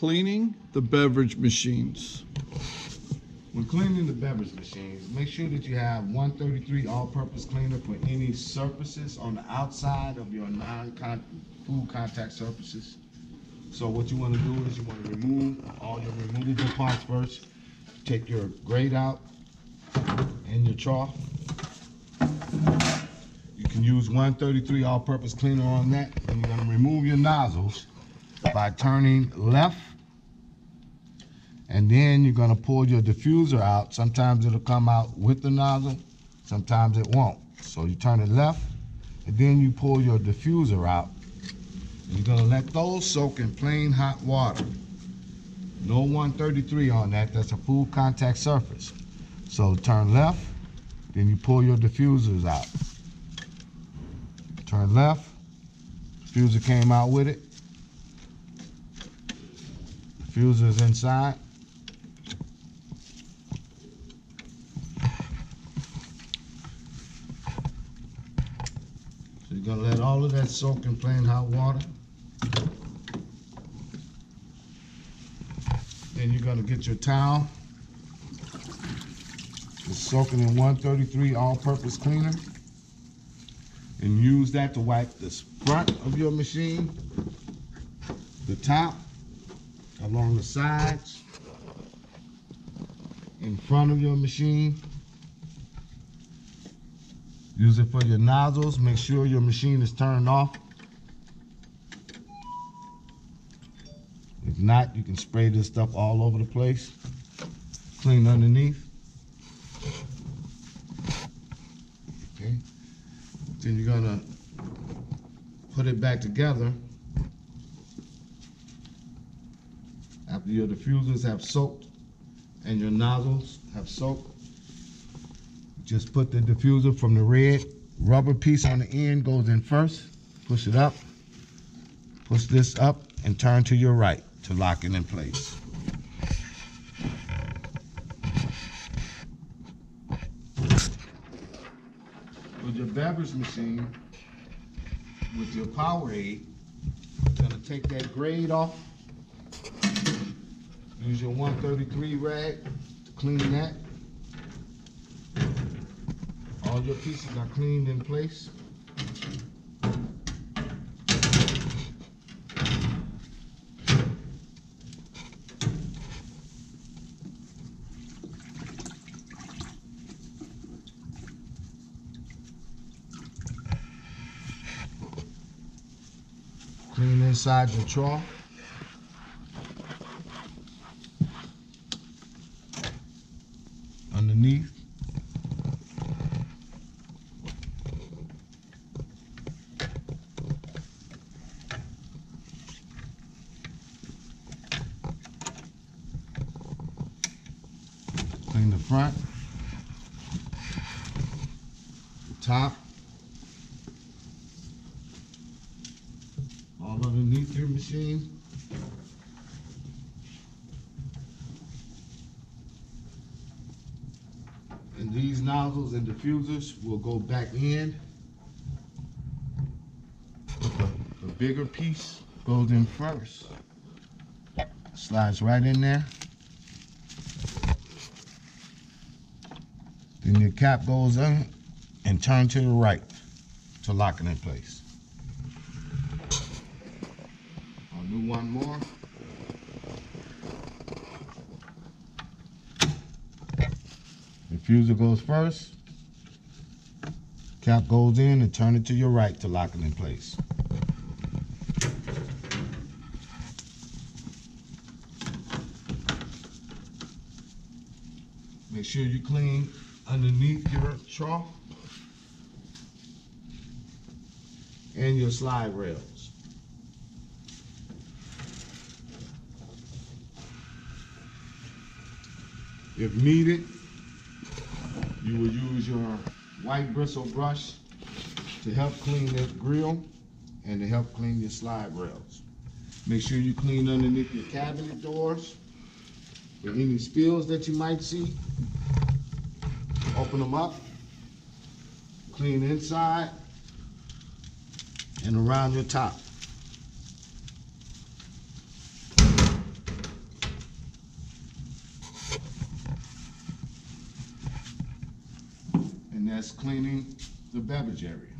Cleaning the beverage machines. When cleaning the beverage machines, make sure that you have 133 all-purpose cleaner for any surfaces on the outside of your non-food contact surfaces. So what you want to do is you want to remove all your removable parts first. Take your grate out and your trough. You can use 133 all-purpose cleaner on that. And you're going to remove your nozzles by turning left and then you're gonna pull your diffuser out. Sometimes it'll come out with the nozzle, sometimes it won't. So you turn it left, and then you pull your diffuser out. You're gonna let those soak in plain hot water. No 133 on that, that's a full contact surface. So turn left, then you pull your diffusers out. Turn left, diffuser came out with it. Diffuser's inside. You're gonna let all of that soak in plain hot water. Then you're gonna get your towel. It's soaking in 133 all-purpose cleaner. And use that to wipe the front of your machine, the top, along the sides, in front of your machine. Use it for your nozzles. Make sure your machine is turned off. If not, you can spray this stuff all over the place. Clean underneath. Okay. Then you're gonna put it back together. After your diffusers have soaked and your nozzles have soaked, just put the diffuser from the red rubber piece on the end goes in first. Push it up. Push this up and turn to your right to lock it in place. With your beverage machine, with your Powerade, gonna take that grade off. Use your 133 rag to clean that. All your pieces are cleaned in place. Clean inside your trough. Underneath. Clean the front, top, all underneath your machine. And these nozzles and diffusers will go back in. The, bigger piece goes in first. Slides right in there. Then your cap goes in and turn to the right to lock it in place. I'll do one more. The Diffuser goes first. Cap goes in and turn it to your right to lock it in place. Make sure you clean underneath your trough and your slide rails. If needed, you will use your white bristle brush to help clean this grill and to help clean your slide rails. Make sure you clean underneath your cabinet doors for any spills that you might see open them up, clean inside and around your top. And that's cleaning the beverage area.